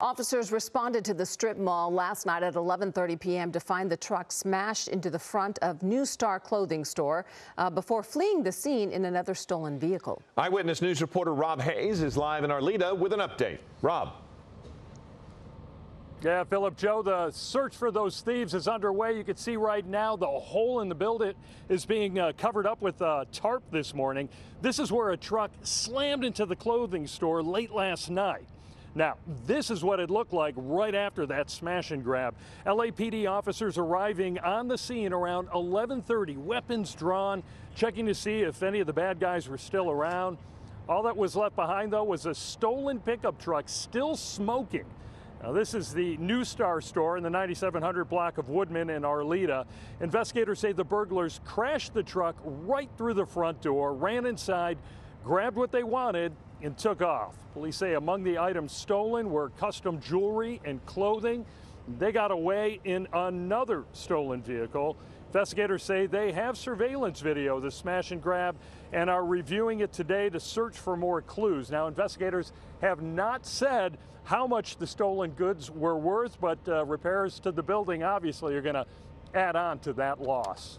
Officers responded to the strip mall last night at 11:30 p.m. to find the truck smashed into the front of New Star clothing store uh, before fleeing the scene in another stolen vehicle. Eyewitness News reporter Rob Hayes is live in Arleta with an update. Rob. Yeah, Philip Joe, the search for those thieves is underway. You can see right now the hole in the building is being uh, covered up with a tarp this morning. This is where a truck slammed into the clothing store late last night. Now, this is what it looked like right after that smash and grab. LAPD officers arriving on the scene around 11:30, weapons drawn, checking to see if any of the bad guys were still around. All that was left behind, though, was a stolen pickup truck still smoking. Now, this is the New Star store in the 9700 block of Woodman in Arleta. Investigators say the burglars crashed the truck right through the front door, ran inside, grabbed what they wanted, and took off. Police say among the items stolen were custom jewelry and clothing. They got away in another stolen vehicle. Investigators say they have surveillance video of the smash and grab and are reviewing it today to search for more clues. Now, investigators have not said how much the stolen goods were worth, but uh, repairs to the building obviously are going to add on to that loss.